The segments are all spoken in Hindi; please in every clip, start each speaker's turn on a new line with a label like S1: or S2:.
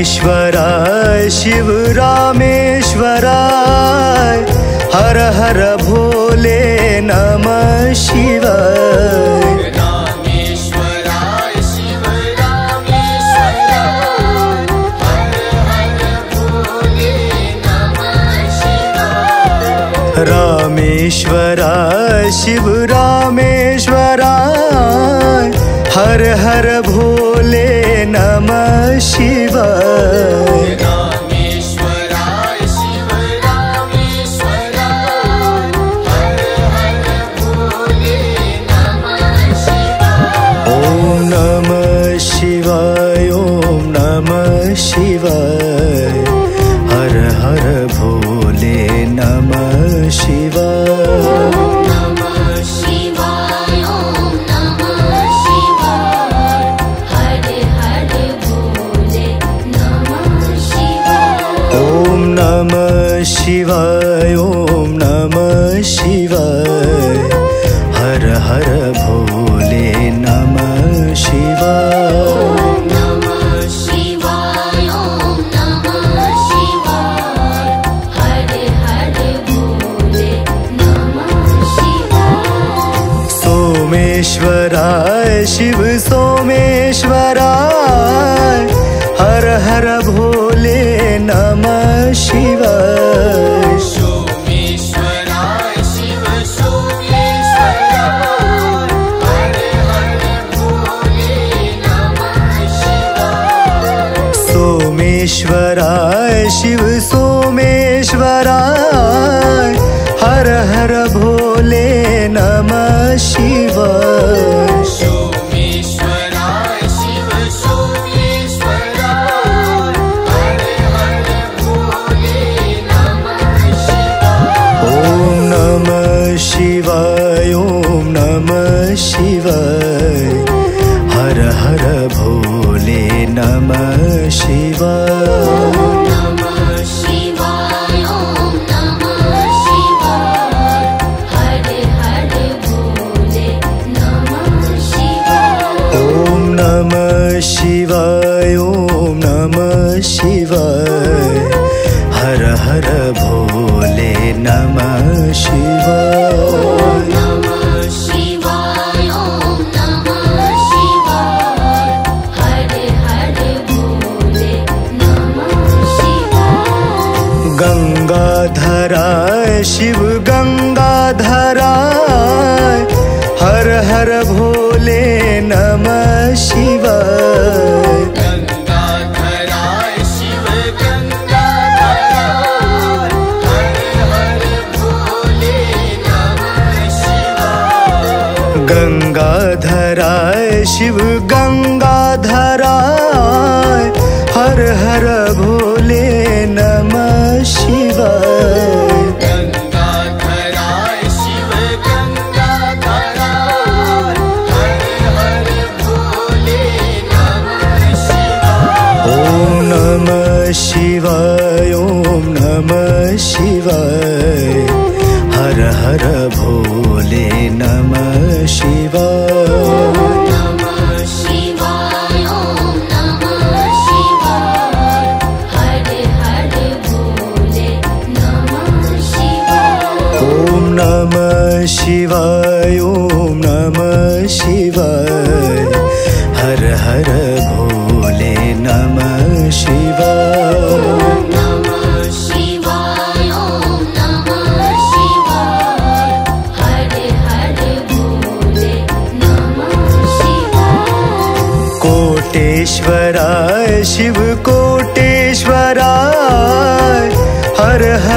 S1: रामेश्वराय शिव रामेश्वराय हर हर भोले नम शिवश्वर
S2: रामेश्वराय शिव रामेश्वराय हर हर भोले शिवाय।
S1: ॐ नमः शिवाय। हर हर भोले नमः शिवाय।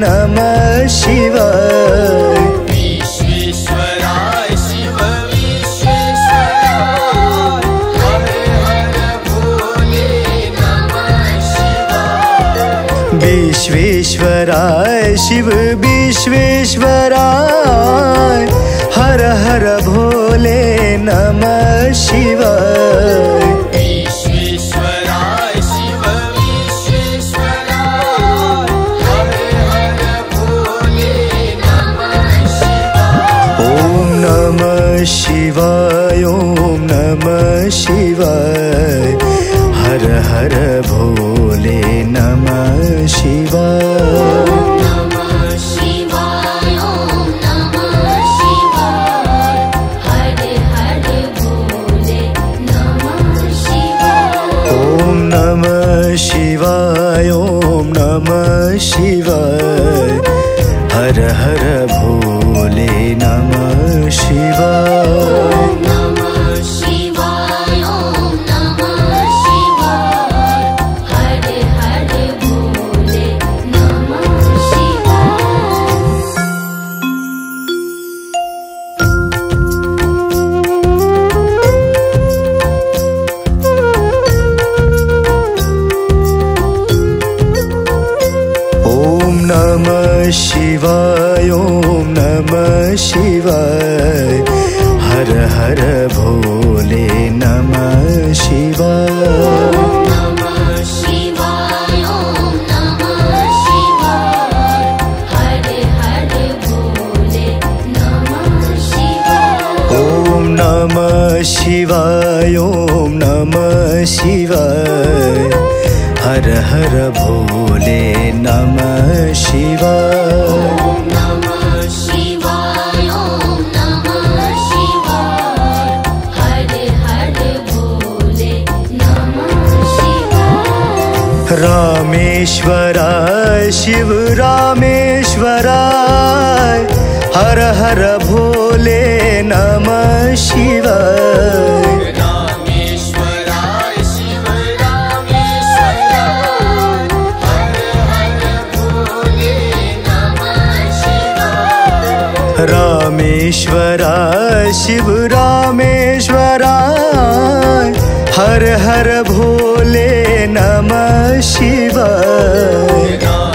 S2: नमः शिवाय विश्वेश्वराय शिव विश्वेश्वराय
S3: विश्वेश्वराय शिव विश्वेश्वराय। हर हर भोले नमः शिवाय
S2: शिव हर हर भोले नम शिवाय। रामेश्वराय हर हर भोले नम
S3: शिव रामेश्वराय
S2: शिव रामेश्वराय हर हर भोले नम शिवाय।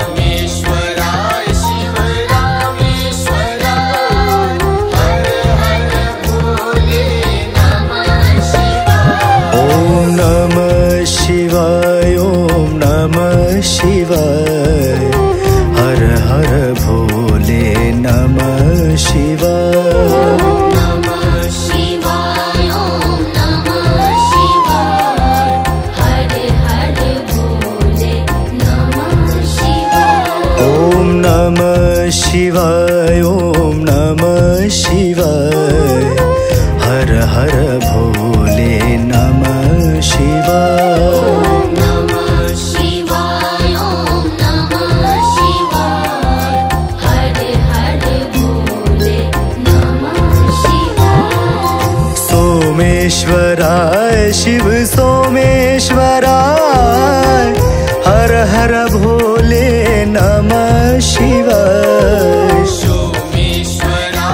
S3: शिव
S2: सोमेश्वरा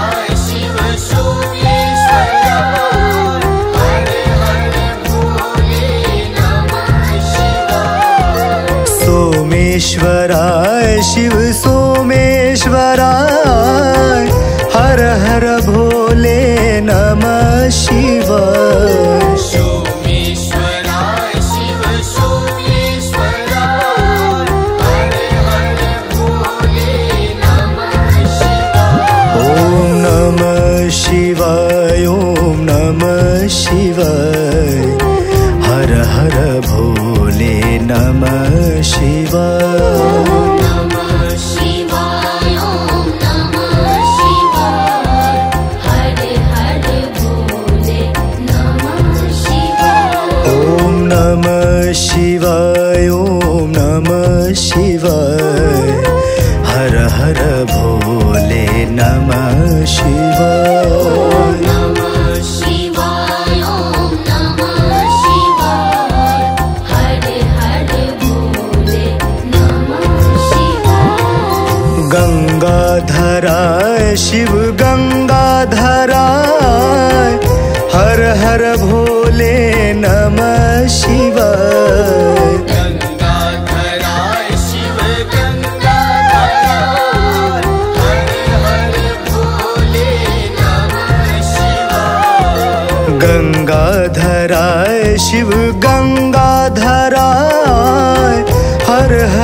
S2: सोमेश्वराय
S3: शिव सोमेश्वराय हर हर भोले नमः शिवाय।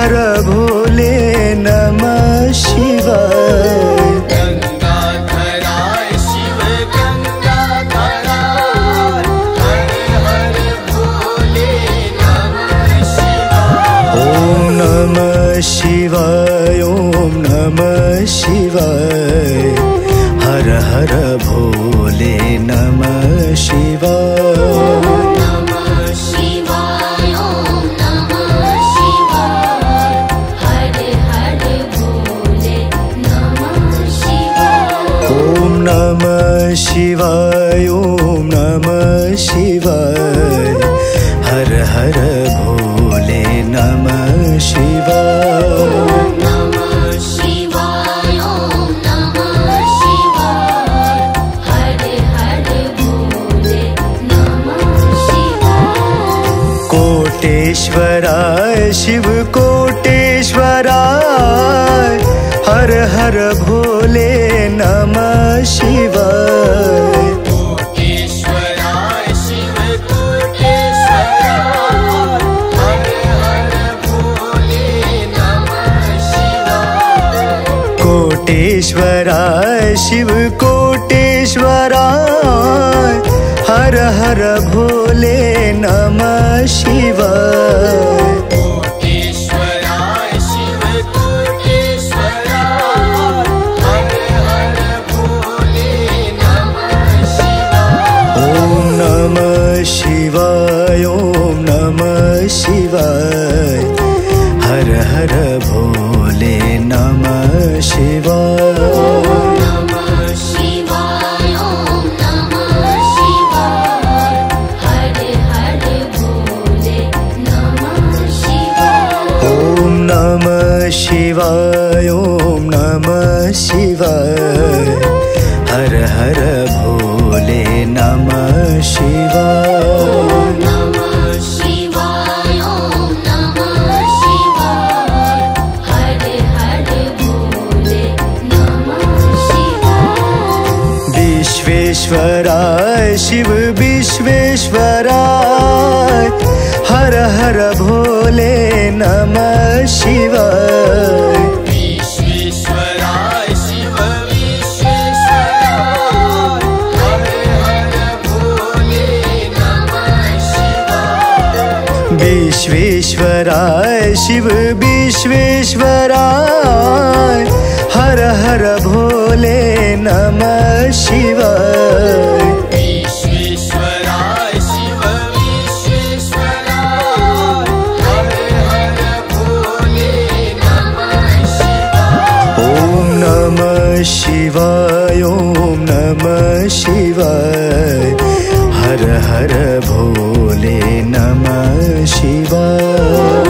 S2: Sarah हर भोले नमः शिवाय। कोटेश्वराय शिव कोटेश्वराय हर हर भोले नमः शिवाय।
S3: हर भोले नमः
S2: विश्वेश्वराय शिव भोले
S3: विश्वेश्वराय शिव विश्वेश्वराय हर हर भोले नमः शिवाय
S2: शिवाय ॐ नमः शिवाय। हर हर भोले नमः शिवाय।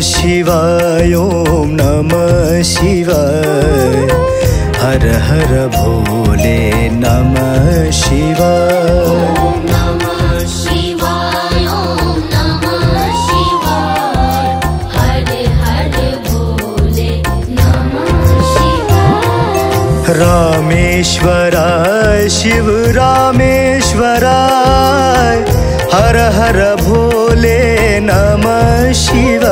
S1: शिवाय ॐ नमः शिवाय। हर हर भोले नमः शिवाय।
S2: रामेश्वराय शिव रामेश्वराय। हर हर भोले नम
S3: शिव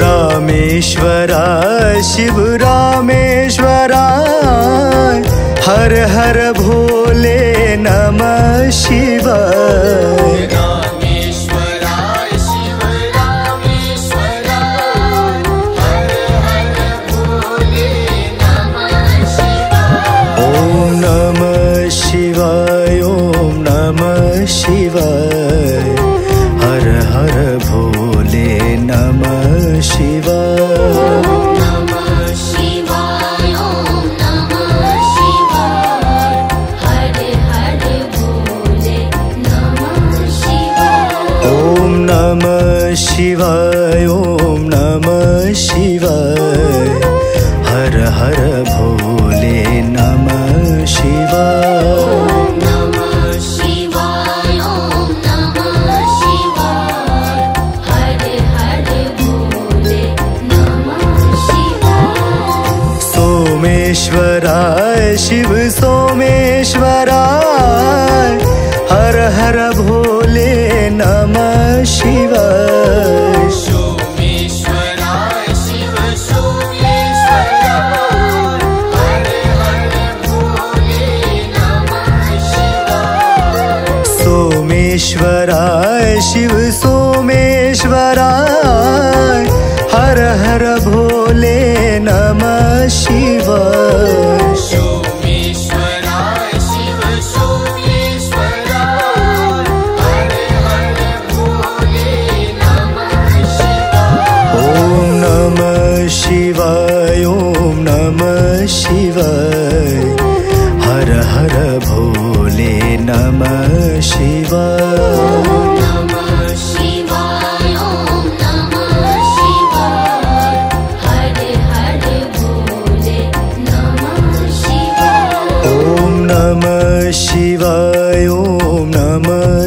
S2: रामेश्वरा शिव रामेश्वरा हर हर भोले नम शिवाय।
S3: नम शिवाय,
S2: ओम नम शिवाय। हर हर भोले नमः शिवाय। सोमेश्वराय, शिव सोमेश्वराय, हर हर भोले नमः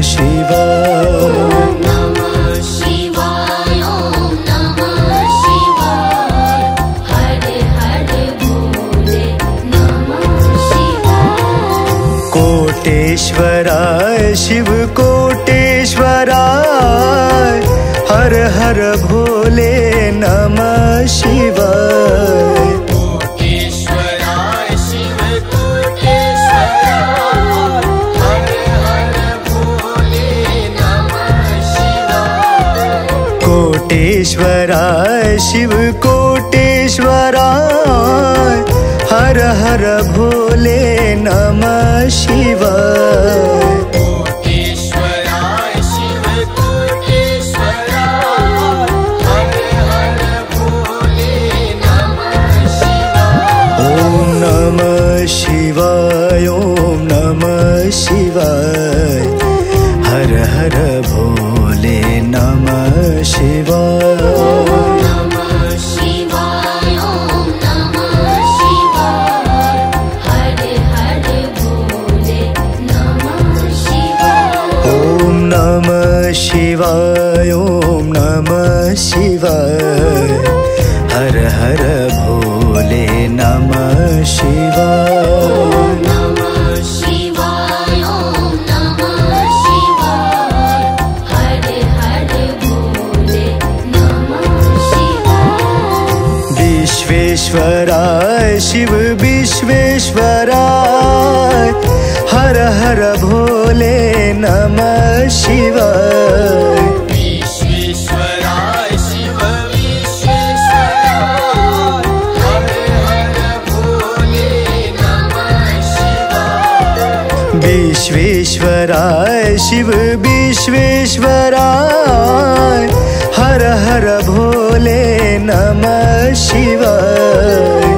S3: 谁。ईश्वरा हर हर भोले नमः शिवाय।
S2: var
S3: श्वराय शिव
S4: विश्वेश्वराय हर हर भोले नम
S2: शिवेश्वराय शिव विश्वेश्वराय
S4: शिव विश्वेश्वराय हर हर भोले
S2: बोले नमः शिवाय।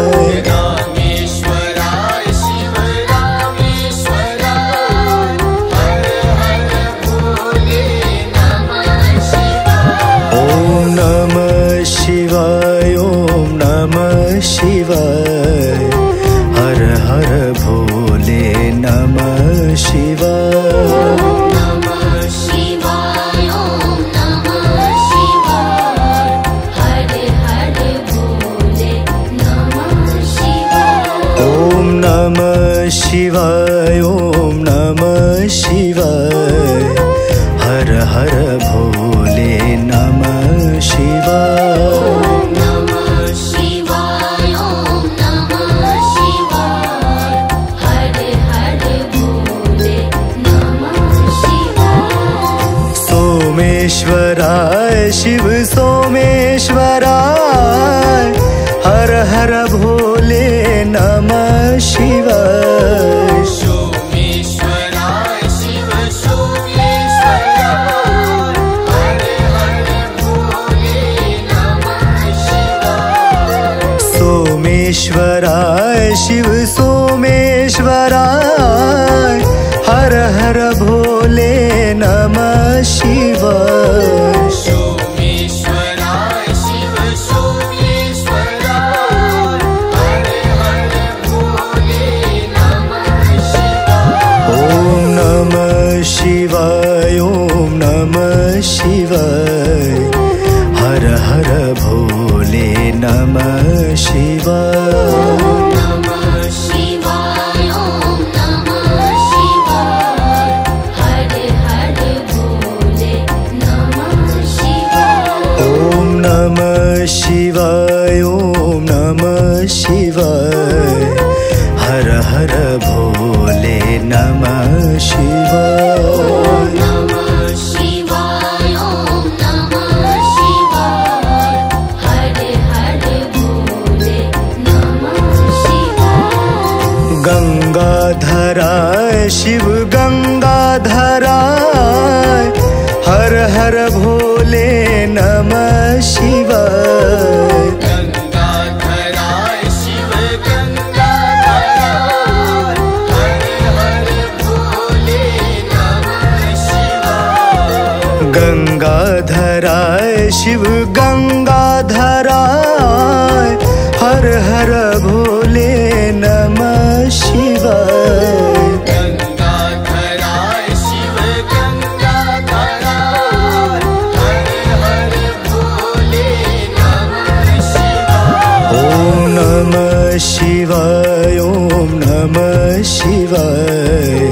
S4: शिवाय ॐ नमः शिवाय।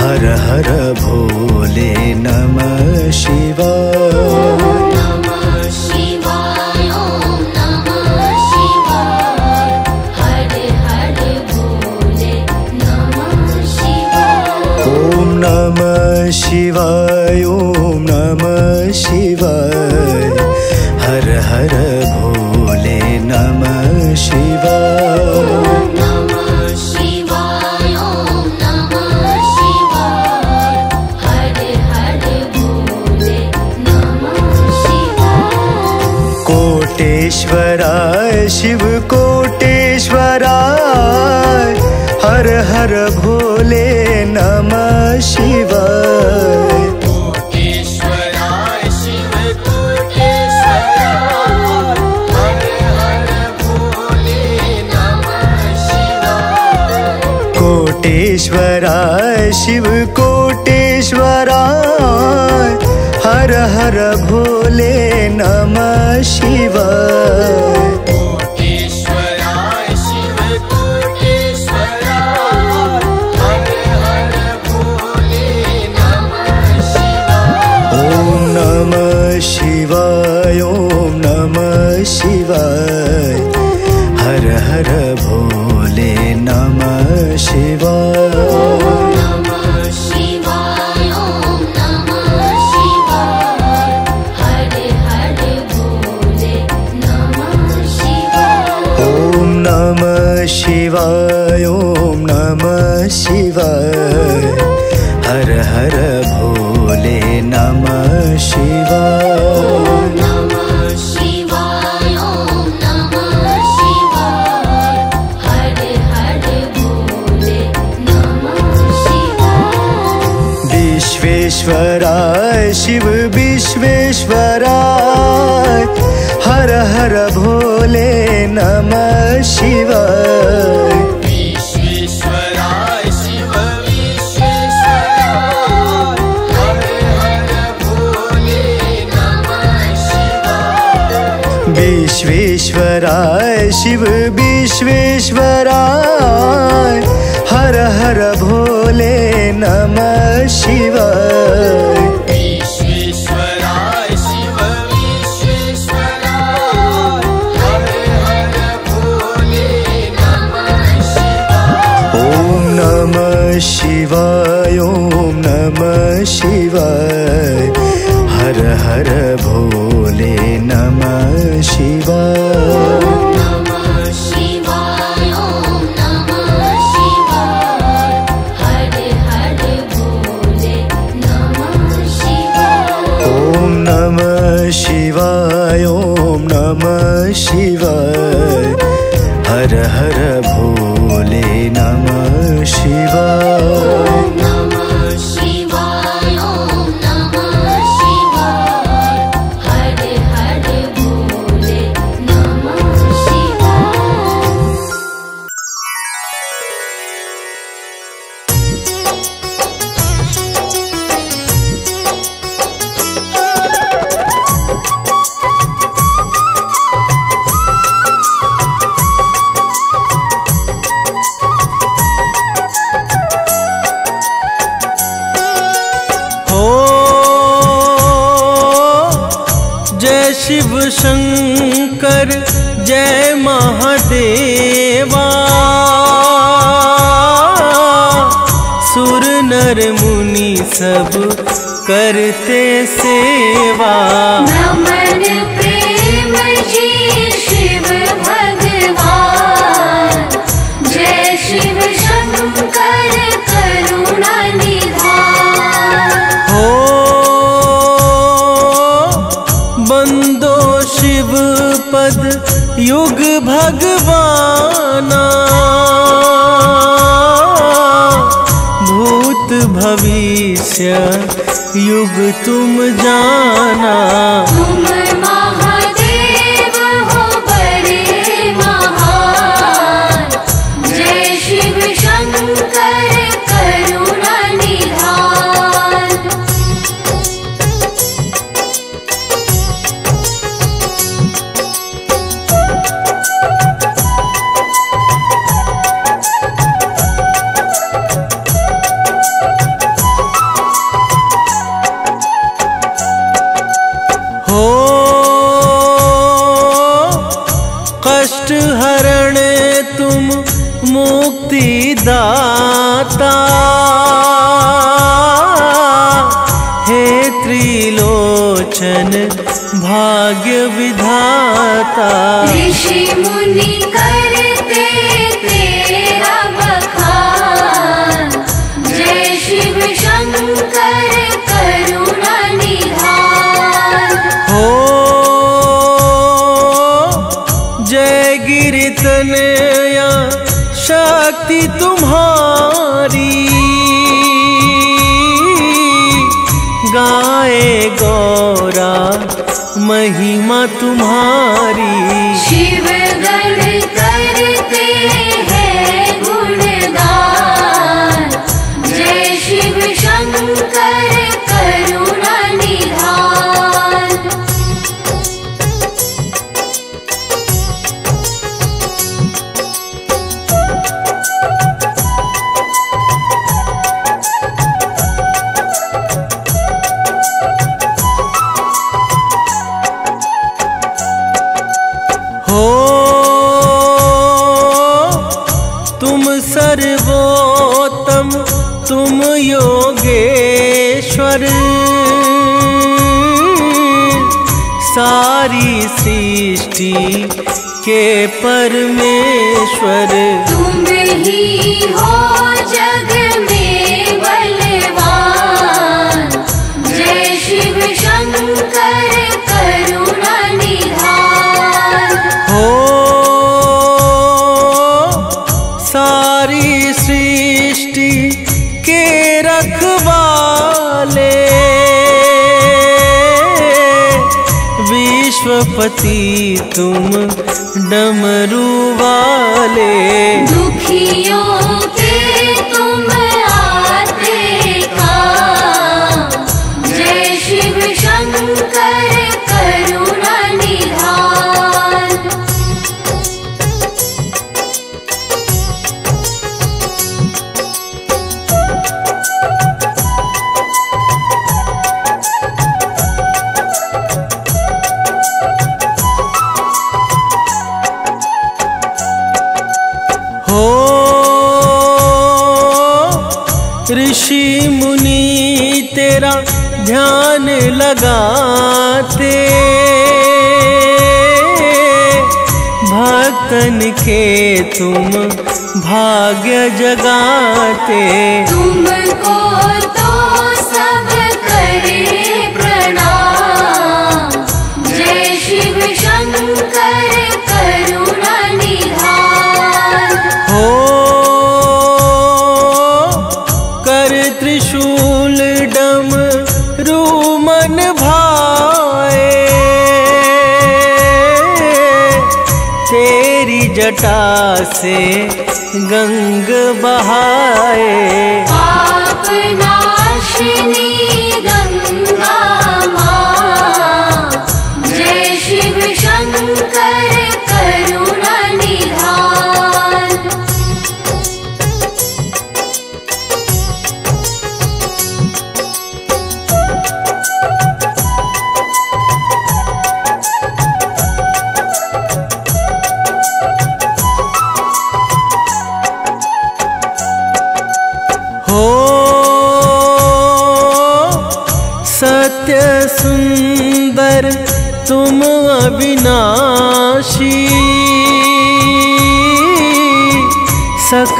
S4: हर हर भोले नमः।
S5: शिवकोटेश्वरा हर हर भोले नम
S4: शिव शिवाय ॐ नम शिवाय। हर हर भोले नम
S2: शिव ईश्वराय हर हर भोले नम
S3: शिव
S2: विश्वेश्वराय शिव विश्वेश्वराय हर हर भोले नमः शिवाय।
S3: शिवाय
S2: ॐ नमः शिवाय। हर हर भोले नमः शिवाय।
S6: बंदो शिव पद युग भगवाना। भूत भविष्य युग तुम जाना।
S1: तुम
S6: विधाता
S1: ऋषि मुनि करते तेरा बखान। जय शिव शंकर करुणा निधान।
S6: हो जय गिरितनया शक्ति तुम्हारी। गाए गौरा महिमा तुम्हारी।
S1: शिव
S6: सृष्टि के परमेश्वर।
S1: तुम ही हो।
S6: विश्वपति तुम डमरू वाले।
S1: शिव शंकर
S6: तुम भाग्य जगाते।
S1: तुम तो
S6: जटा से गंग बहाए।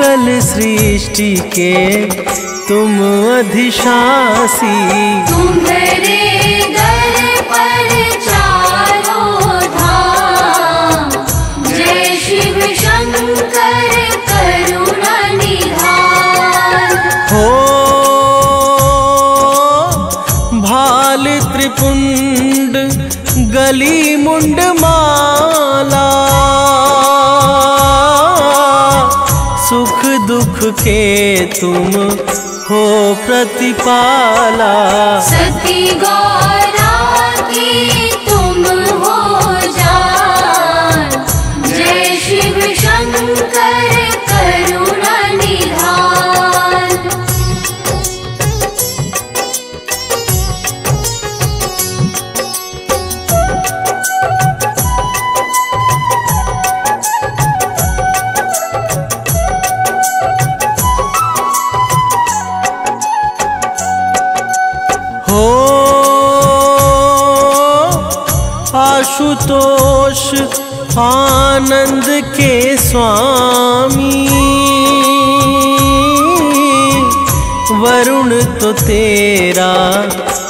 S6: सकल सृष्टि के तुम अधिशासी।
S1: तुम्हारे
S6: के तुम हो प्रतिपाला।
S1: सती गौरा
S6: आशुतोष आनंद के स्वामी। वरुण तो तेरा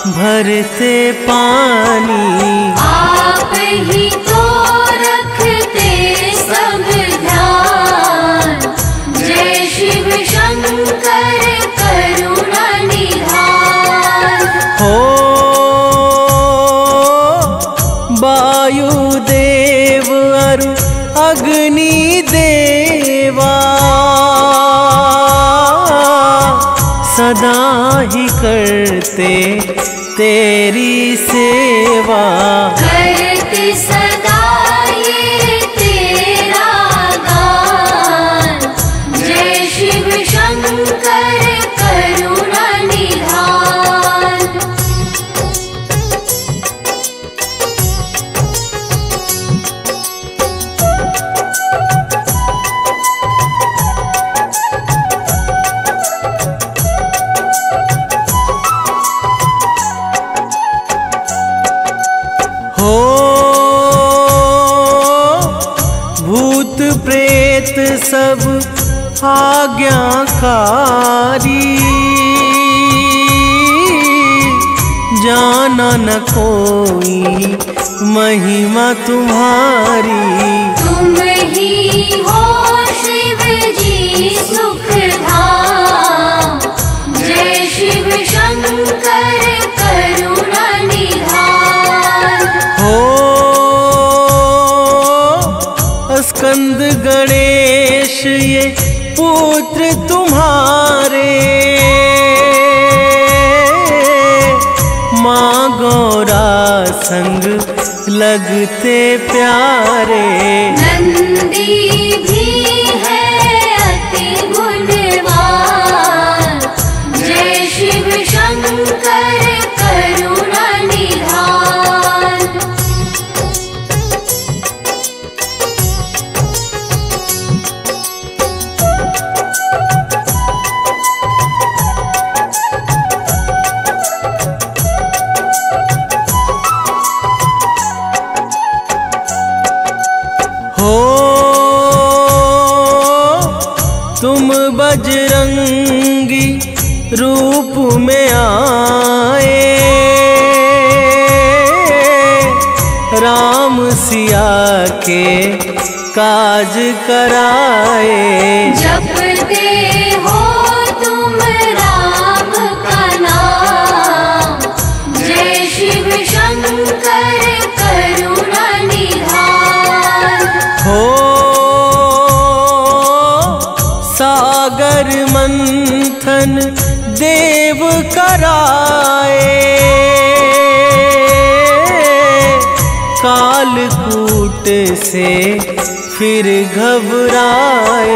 S6: भरते पानी।
S1: आप ही
S6: करते तेरी सेवा आज्ञाकारी जाना न कोई महिमा तुम्हारी।
S1: तुम ही हो शिव जी सुखधाम। जय शिव शंकर करुणा निधान।
S6: हो स्कंद गणेश ये पुत्र तुम्हारे। माँ गौरा संग लगते प्यारे।
S1: नंदी भी
S6: काज कराए।
S1: जपते हो तुम राम का नाम जय शिव शंकर करुणा निधान।
S6: हो सागर मंथन देव कराए। कालकूट से फिर घबराए।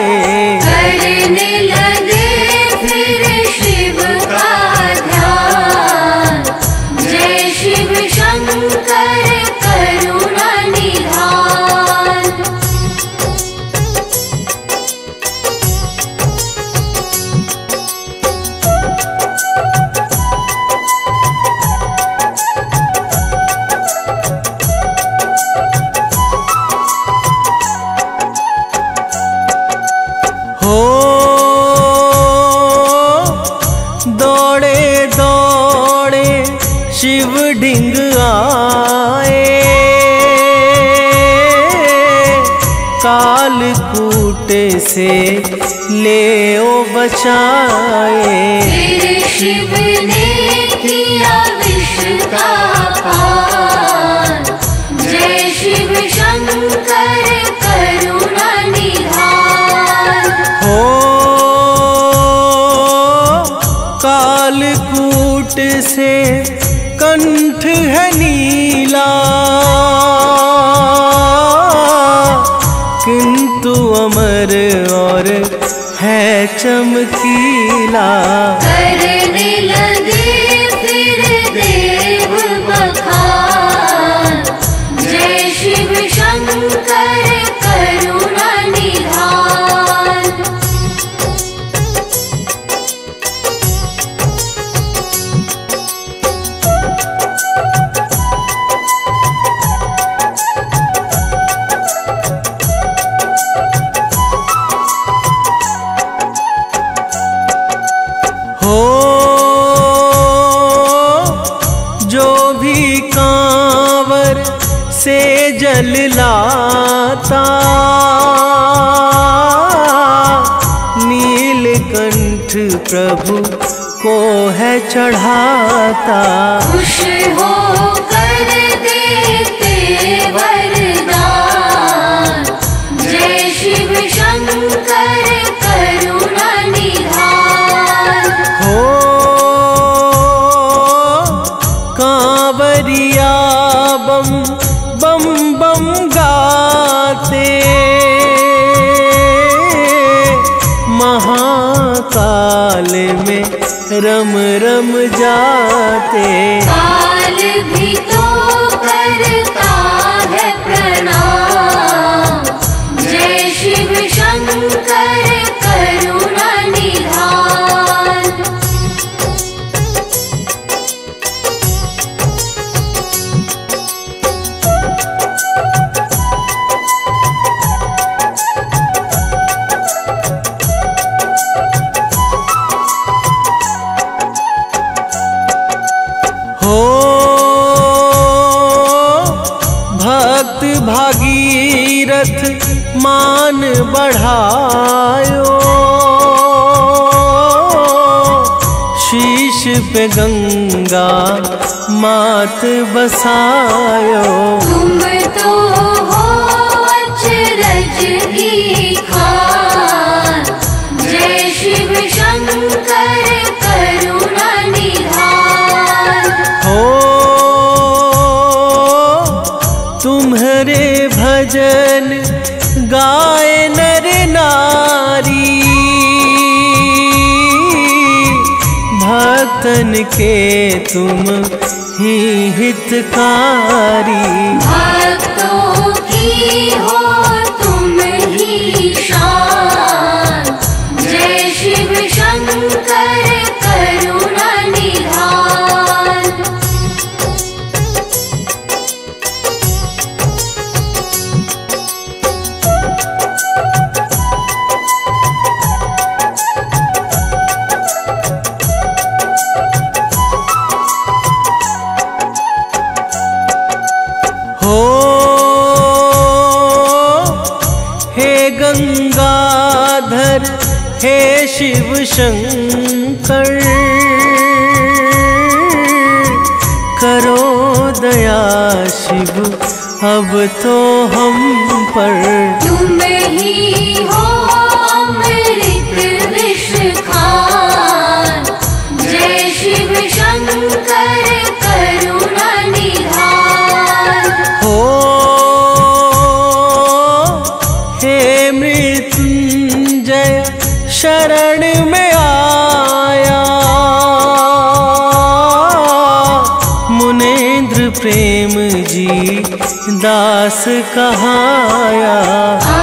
S6: से ले ओ बचाए।
S1: फिर शिव ने किया विष का जय शिव शंकर करुणा निधान।
S6: हो कालकूट से कंठ है नीला। चमकीला प्रभु को है चढ़ाता।
S1: खुश हो
S6: रम रम जाते।
S1: काल भी तो करता है प्रणाम। जय शिव शंकर
S6: बढ़ायो। शीश पे गंगा मात बसायो।
S1: तुम तो
S6: भक्तन के तुम ही हितकारी।
S1: शिव शंकर
S6: शंकर। करो दया शिव अब तो हम पर प्रेम कहाँ
S1: आया?